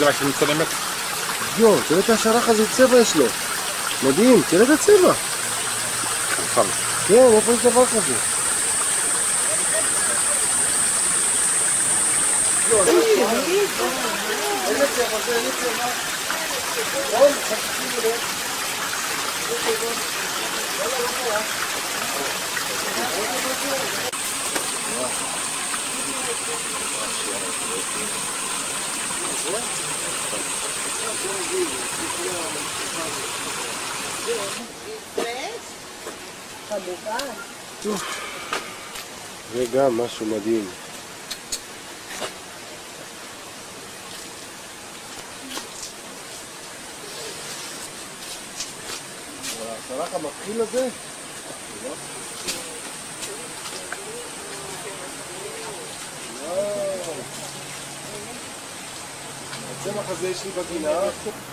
זה מה שאני מצלמת. יואו, תראה את השרח הזה, צבע יש לו. מדהים, תראה את הצבע. חכם. כן, איפה יש דבר כזה? זה גם משהו מדהים. השרח המתחיל הזה? versehentlich lieber die nach.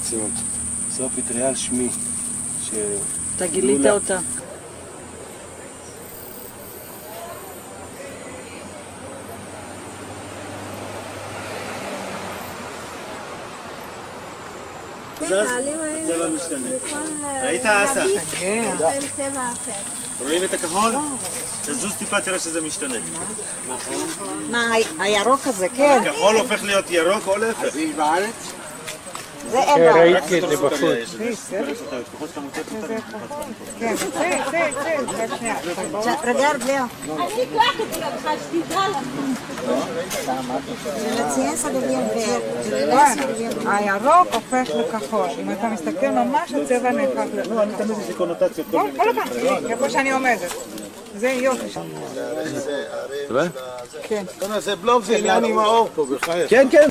במציאות. זו הפטריה על שמי. ש... אתה גילית לולה. אותה. צבע משתנה. ראית אסה? כן. רואים את הכחול? תזוז טיפה תראה שזה משתנה. מה, הירוק הזה, כן. הכחול הופך להיות ירוק או להפך. זה אין לו. ראיתי את זה בחוץ. כן, זה, זה, זה, זה, שנייה. רגע, לeo. אני אקלח את זה גם לך, שתדע לנו. הירוק הופך לכחול. אם אתה מסתכל ממש, הצבע נהפך לכחול. לא, אני תמיד יש לי קונוטציות כל הזמן, איפה שאני עומדת. זה יופי שם. זה בלוק, זה עניין עם האור פה, בחייך. כן, כן.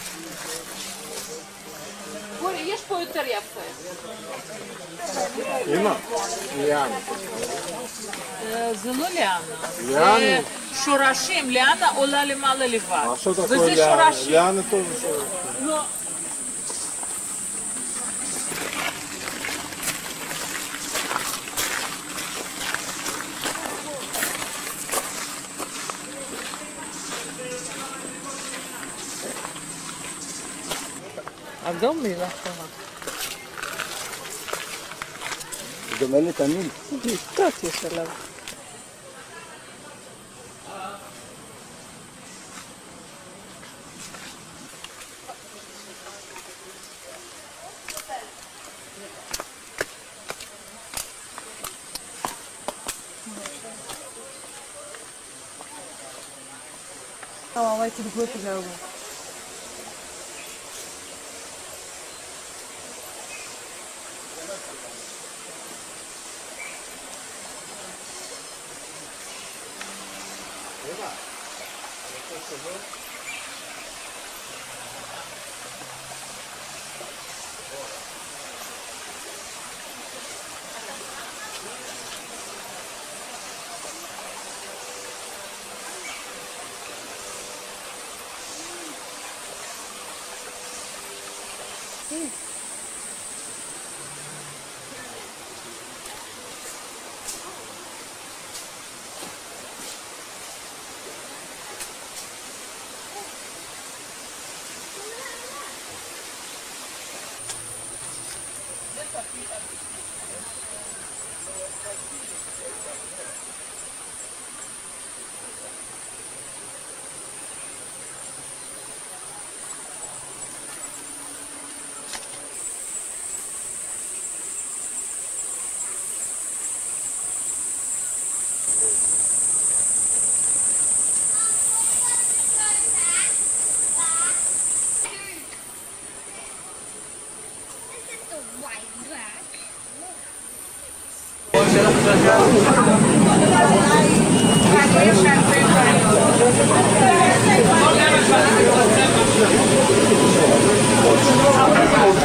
Doktor yaptı. Değil mi? Yani. Зелуляна. Лиана. Шурашим. Лиана олали мало лива. А что такое Лиана? Лиана тоже шурашим. огромный ну, а лохой. جمالي تميل طاط يا سلام Давайте в глотку голову.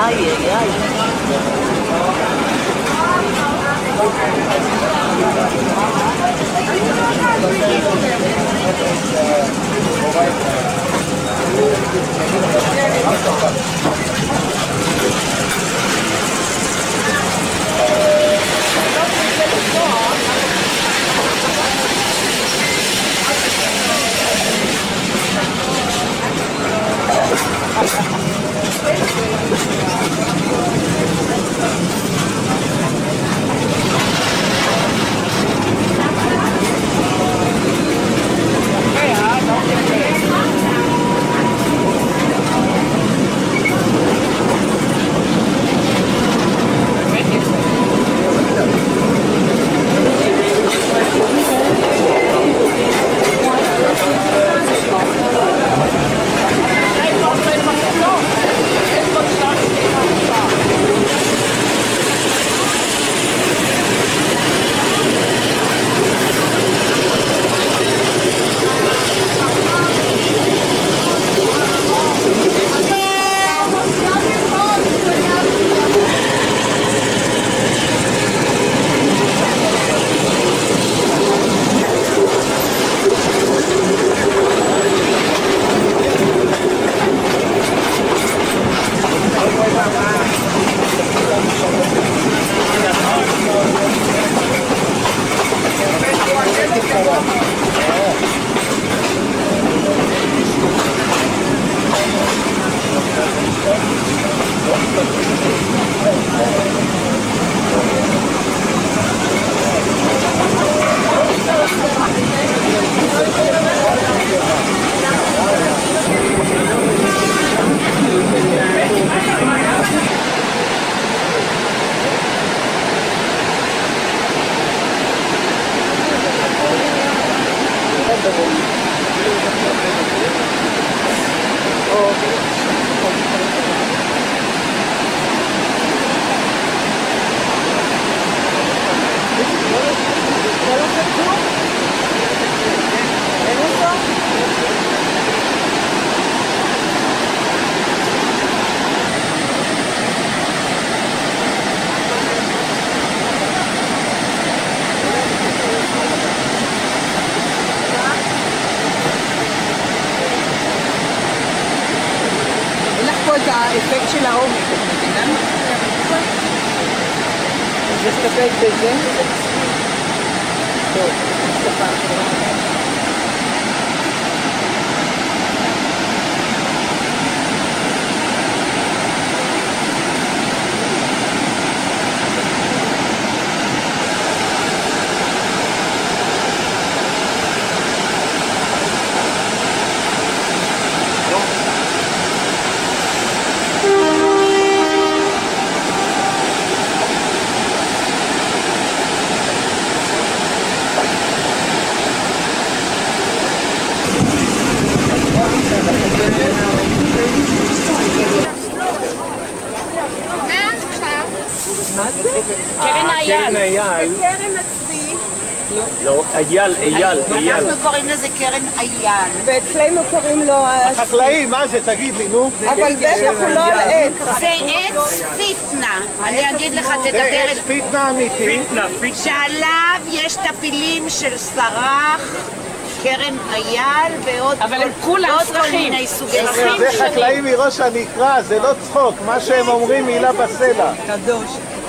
Ay, ay, ay. Thank you. What we did was wrong. אייל, אייל, אייל. אנחנו קוראים לזה קרן אייל. ואצלנו קוראים לו... החקלאי, מה זה? תגיד לי, נו. אבל זה כולו על עץ. זה עץ פיטנה. אני אגיד לך, תדבר זה את עץ פיתנה אמיתי. פיטנה, פיטנה. שעליו יש טפילים של סרח, קרן אייל ועוד אבל הם כולם סרחים. זה חקלאי מראש הנקרה, זה לא צחוק, מה שהם אומרים מילה בסלע. קדוש.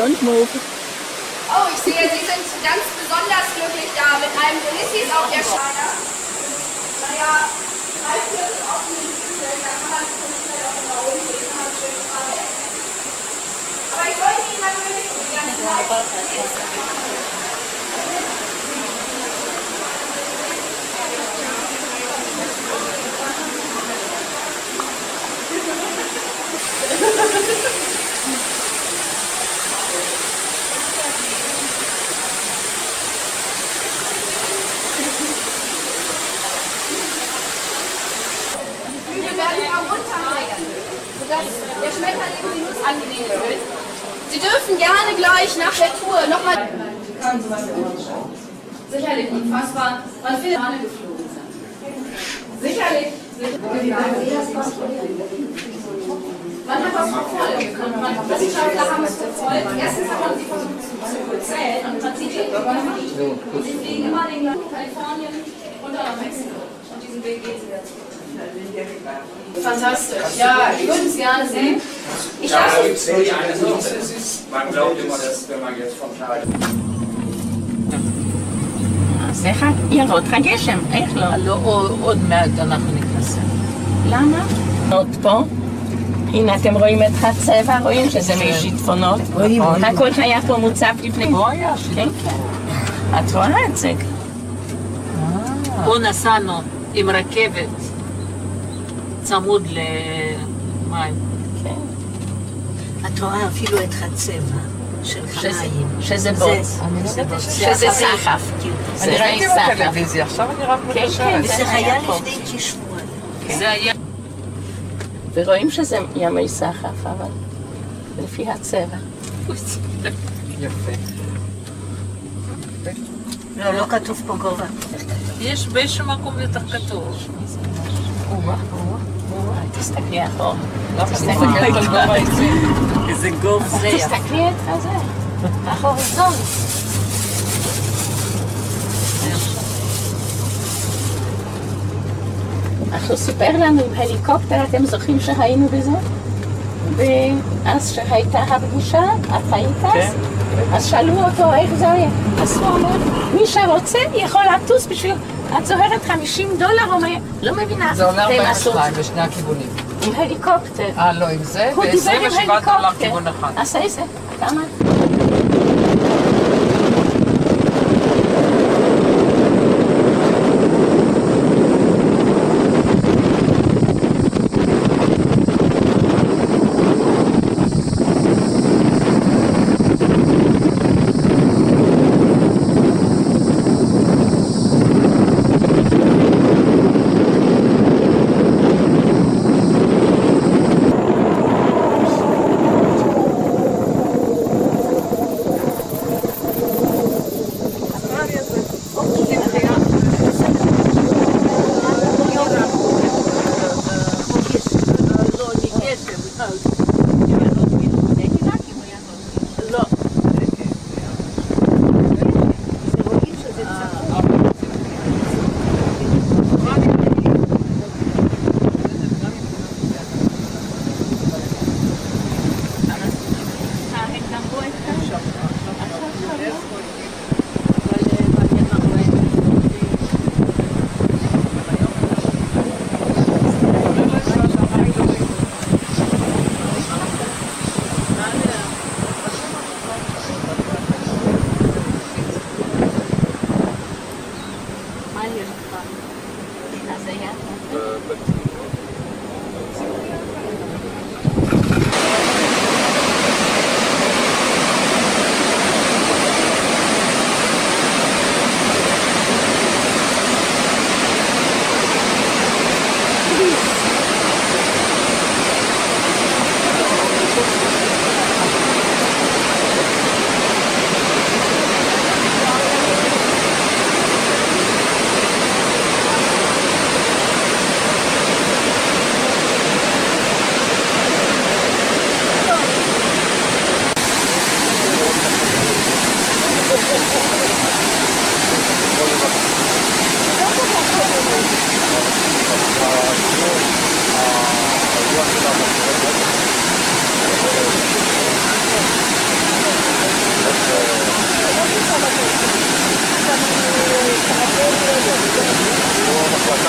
Don't move. Oh, ich sehe, Sie sind ganz besonders glücklich da mit einem Ulysses auf der Schulter. Naja, Viertel auf den Hügel, da kann man schon schnell auf den Raum gehen, kann man schön fahren. Aber ich wollte Ihnen natürlich die ganze Zeit Flügel sodass der Schmetterling die Nuss angenehm wird. Sie dürfen gerne gleich nach der Tour nochmal... Sicherlich unfassbar. Man findet Fahne geflogen sind. Sicherlich. Man hat was verfolgt. Und man, Wissenschaftler haben es verfolgt. Erstens hat man sie versucht zu, zu zählen und man sieht den Und sie fliegen immer den Kalifornien und dann nach Mexiko. Und diesen Weg gehen sie zurück. Fantastisch. Ja, ich würde es gerne sehen. Ich lasse Man glaubt immer, dass wenn man jetzt vom Tal זה חג, ירוד חג גשם, איך לא? לא, עוד מעט אנחנו נכנסים. למה? עוד פה. הנה אתם רואים את הצבע, רואים שזה משיטפונות. רואים. הכל היה פה מוצף לפני... כן, כן. את רואה את זה? פה נסענו עם רכבת צמוד למים. כן. את רואה אפילו את הצבע של חניים. שזה בוץ. שזה סחף. זה ראיתי בטלוויזיה, עכשיו אני רק כן, וזה היה לפני כשבועיים. זה היה... ורואים שזה ימי סחף, אבל לפי הצבע. יפה. לא, לא כתוב פה גובה. יש באיזשהו מקום יותר כתוב. תסתכלי אחורה. תסתכלי אחורה. איזה גוף זה יפה. תסתכלי את הזה. החוריזון. אז הוא סיפר לנו עם הליקופטר, אתם זוכרים שהיינו בזה? ואז שהייתה הפגישה, את היית אז? אז שאלו אותו איך זה היה. אז הוא אומר, מי שרוצה יכול לטוס בשביל... את זוכרת 50 דולר? אומר, לא מבינה. זה עולה והם עשו 42 בשני הכיוונים. עם הליקופטר. אה, לא עם זה? הוא דיבר עם ו-27 דולר הליקופטר. אז איזה? כמה?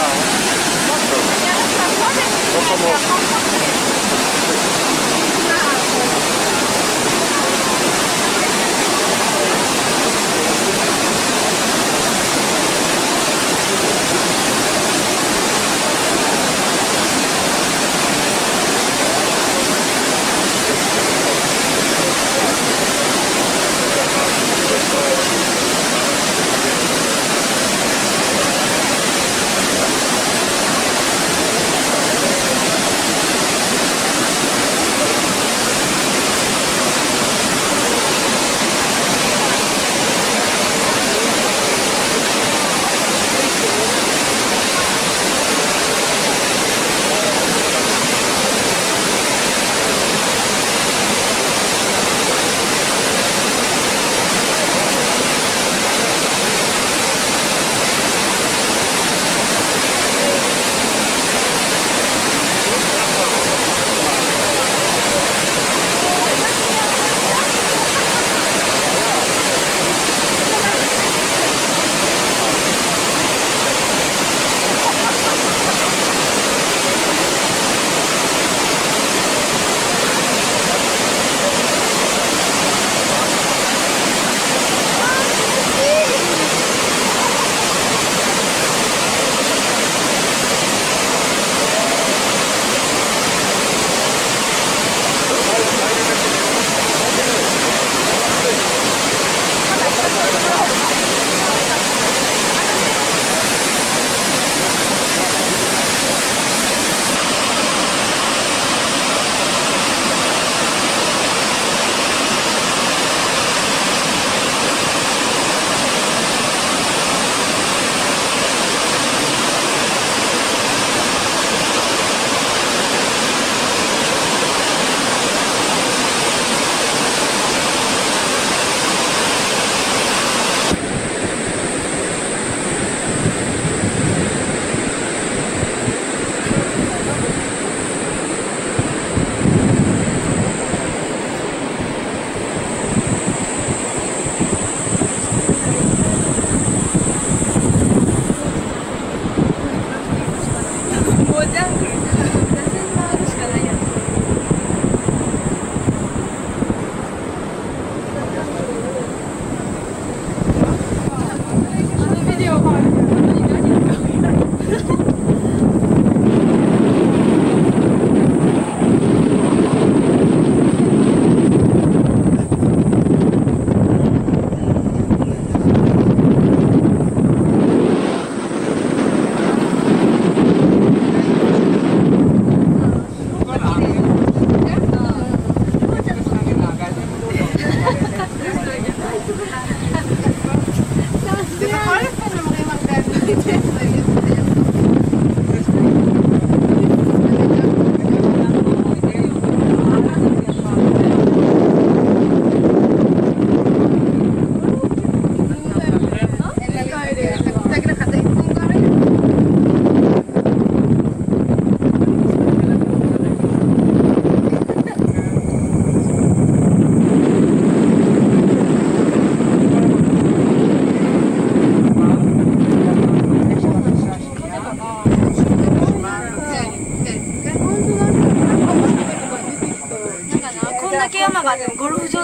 ここも。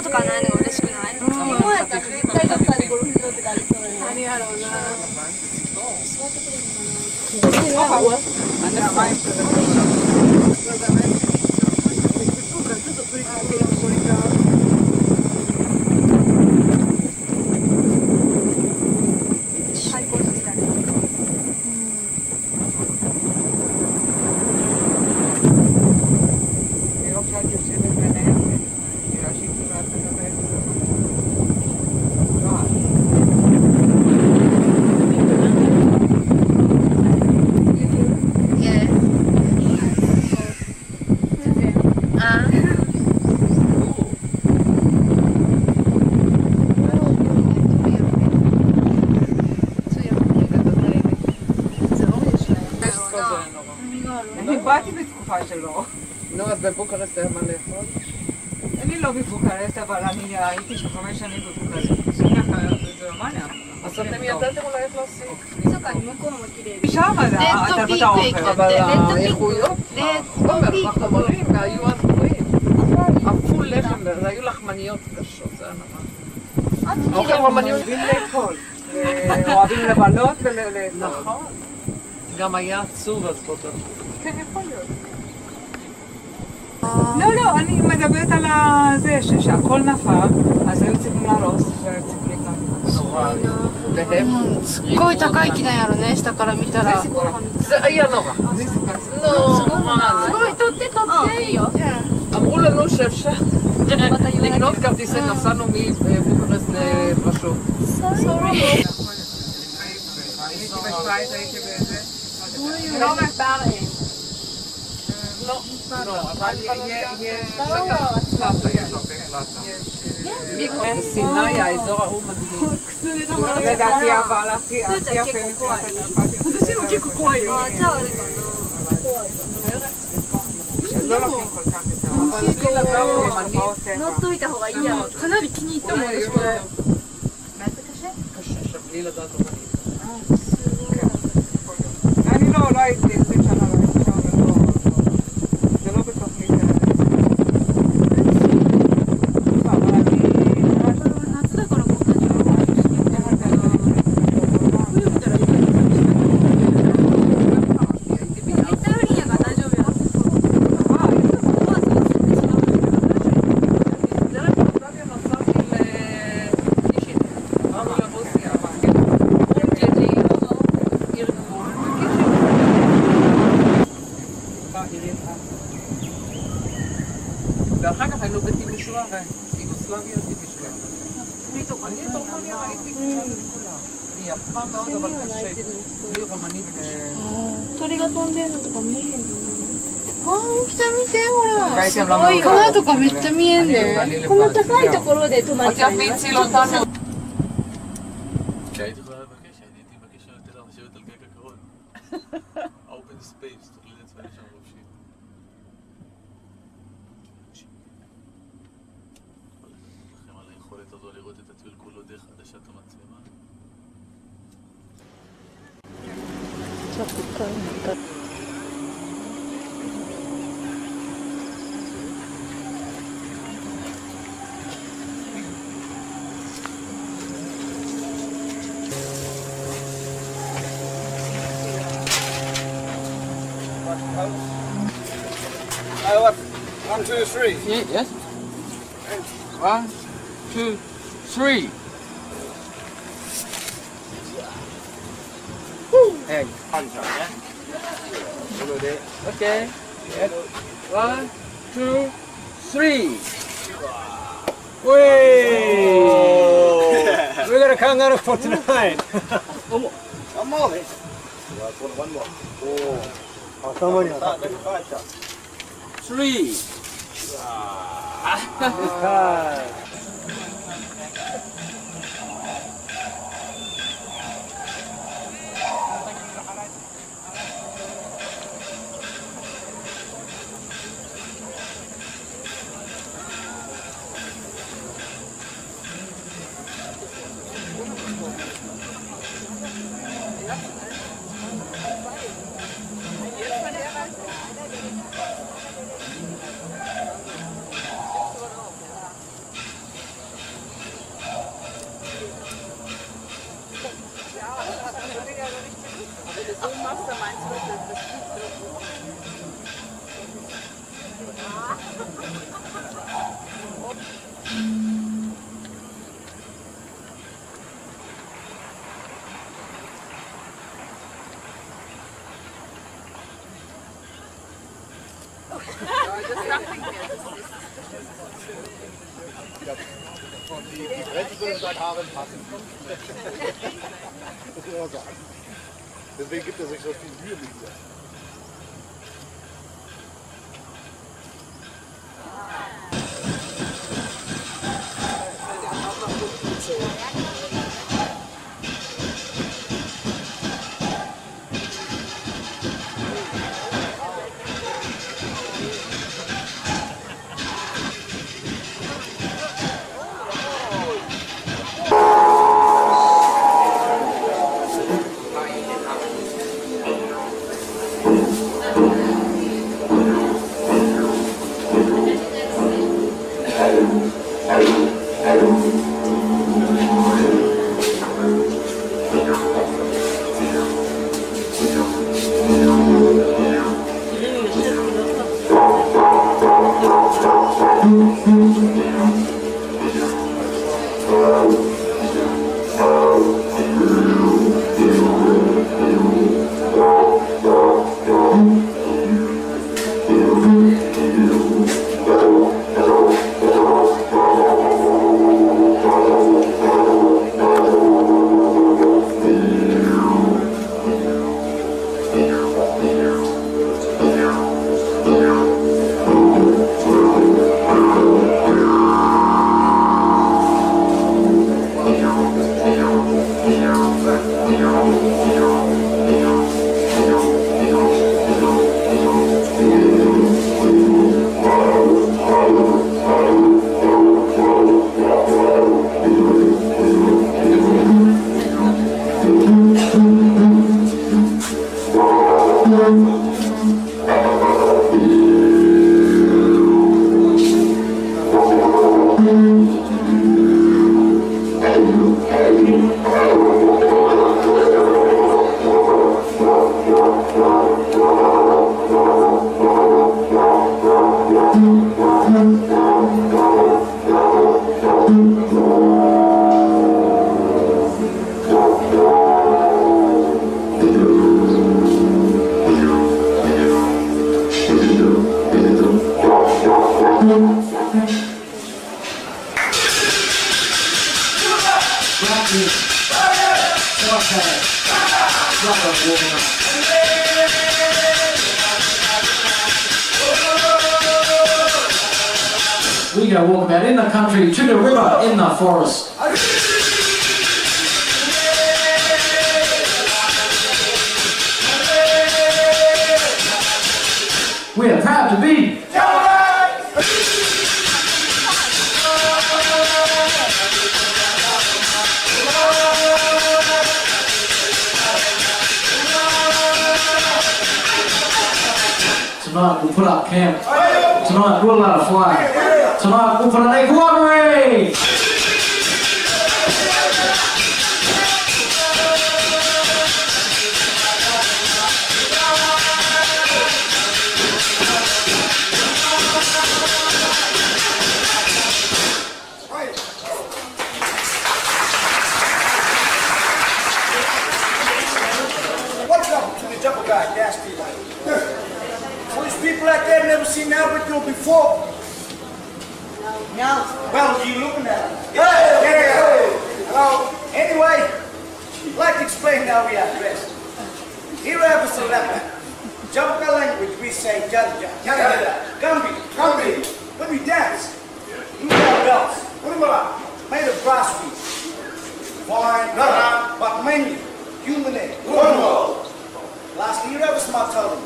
とかないのが嬉しくない日本やったら絶対どっかでゴルフ場とかありそうやな何やろうな座ってくれるのかな אני באתי בתקופה שלו. נו, אז בבוקרסט היה מה לאכול? אני לא בבוקרסט, אבל אני הייתי שם חמש שנים בבוקרסט. אז אתם ידעתם אולי איך להוסיף. 密かに向こうも綺麗です。שם אתה בתא האוכל. אבל האיכויות, עומר, החומרים היו אז גבוהים. עפו לחם, היו לחמניות קשות, זה היה ממש. אוכל רומניות. אוהבים לאכול. אה, אוהבים לבלות ולאכול. נכון. גם היה עצוב אז באותו תקופה. כן, יכול להיות. לא, לא, אני מדברת על זה, שהכל נפל, אז היו צריכים להרוס, והיו צריכים לקנות. נורא. והם... すっごい高い木なんやろね、下から見たら。 זה היה נורא. לא,すごい、取って取って。いいよ。 אמרו לנו שאפשר לקנות כרטיסי, נסענו מבוקרסט לפשוט. לא מפארים. לא, לא, אבל יש... יש סיני, האזור ההוא מדהים. לדעתי אבל הכי הכי יפה מבחינת הדמוקרטיה. あ、じゃああれか לא לוקחים כל כך את ה... אבל בלי לדעת משפחות な。乗っといた方がいいやろ。かなり気に入ったもんです、これ。 קשה שבלי לדעת אומנית. אני לא, לא הייתי 20 שנה לא הייתי 川とかめっちゃ見えんねこの高いところで泊まっちゃう。ちょっと three. Yeah, yes. One, two, three. Woo. Hey, Okay. One, two, three. Oh. We're gonna kangaroo for tonight. one more. One more. One more. Oh. Ah. Haaren passen. Deswegen gibt er sich so viel Mühe mit Tonight let it fly. Tonight we'll put an equilibrium. Seen Albertville before. Now, well, you looking at it? Yeah, yeah, yeah. Hello. Anyway, I'd like to explain how we are dressed. Here I have a selector. Jungle language, we say Jarja. Jarja. Gumby. Gumby. When we dance, belts. What about? Made of brass beads. Fine, but mainly human egg. Last year I was my totem.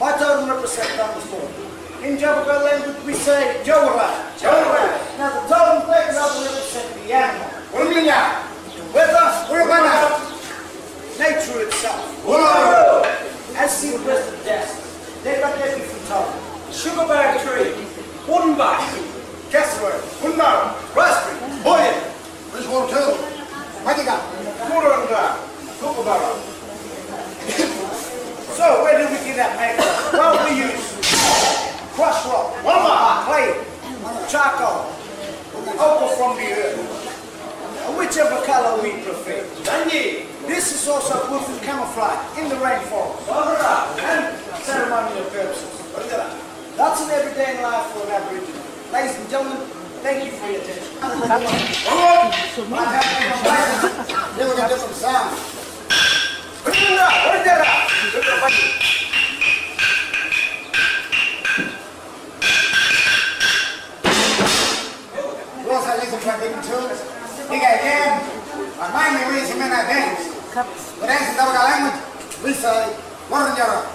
My totem represents thunderstorm. In Tjapukai language we say Jawara. Jawara. Now the totem flag represents the animal. What do you mean now? The weather. About Nature itself. As seen with the desk. They got that from totem. Sugarberry tree. Wooden box. Casserole. Wooden bottle. Raspberry. Boy. Which one too? What you got? Water on the ground. Uh, cocoa butter. So, where did we get that makeup? Well, we use crushed rock, clay, charcoal, opal from the earth, whichever color we prefer. This is also good for camouflage in the rainforest and ceremonial purposes. That's an everyday life for an Aboriginal. Ladies and gentlemen, thank you for your attention. Then we got different sounds. Also listen to our different tunes. You got yam, but mine we read some in our dance. But dance in Tjapukai language, we say, what in your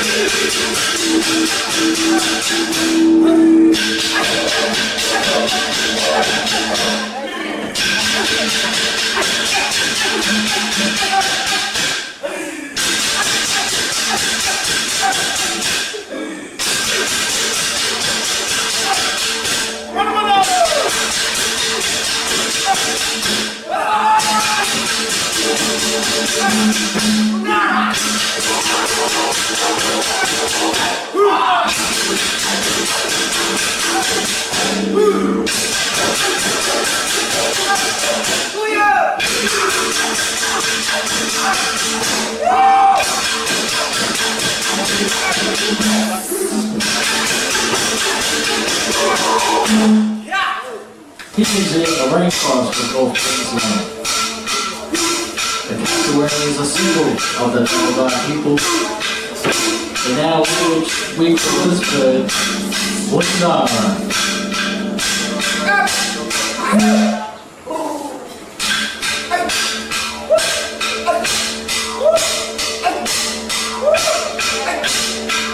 Ah! Teachings in the rainforest of Gulf Queensland. The cassowary is a symbol of the Nullarbor people. The now village week of this bird, Wundara.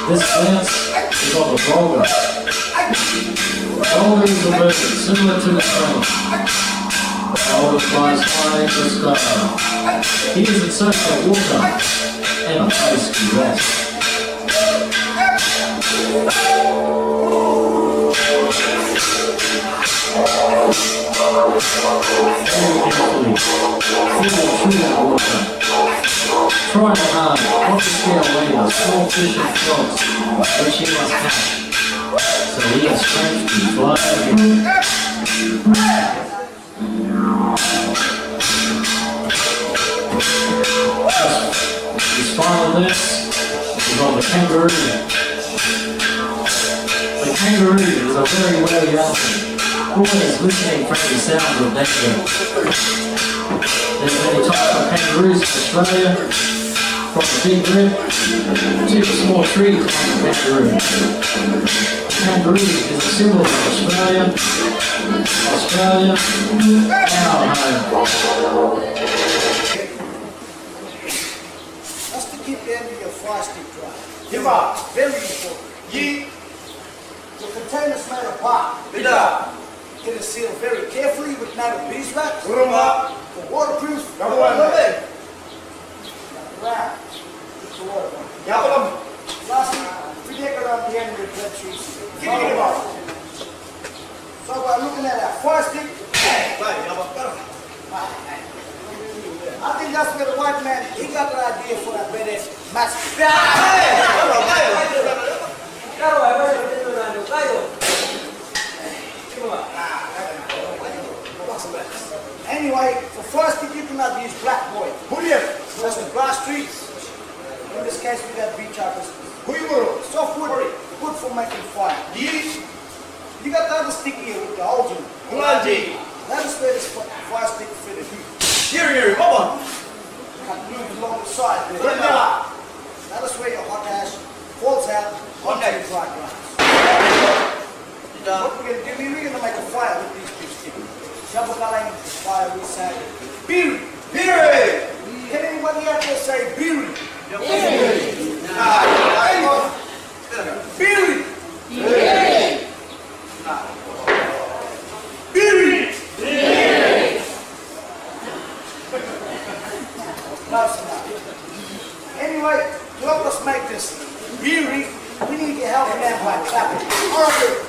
This dance is called a Brolga. Brolga is a bird similar to the a crane. Brolga flies high in the sky. He is in search of water and a place to rest. Very carefully, feel through that water. Try hard, not to away the small fish and frogs which he must catch. So he has strength to fly. His final list is on the kangaroo. The kangaroo is a very wary animal, always listening for the sound of danger. There's many types of kangaroos in Australia, from the big rib to the small tree kangaroo. Kangaroo is a symbol of Australia, Australia, our home. That's to keep the end of your stick dry. Give up. Very important. Ye. The container's made of bark. Bida. It is sealed very carefully with native beeswax. Rumba. For waterproof. Number one. Round. It's the water. Yapalam. Lastly, take around the end of the trees. Give the bar. So we're looking at fire stick. I think that's where the white man, he got the idea for that red mask. Anyway, for first stick you cannot use black boy. That's the grass trees. In this case, we got beach apples. Softwood, good for making fire. You got the other stick here with the holes in it. That is where this fire stick fitted. Here, here, come on. Cut blue along the side there. That up. That is where your hot ash falls out onto the dry grass. What we're gonna do, we're gonna make a fire with these two sticks. Shabakalang fire, we say, Biri! Here. Can anybody out there say Biri? Biri! Oye.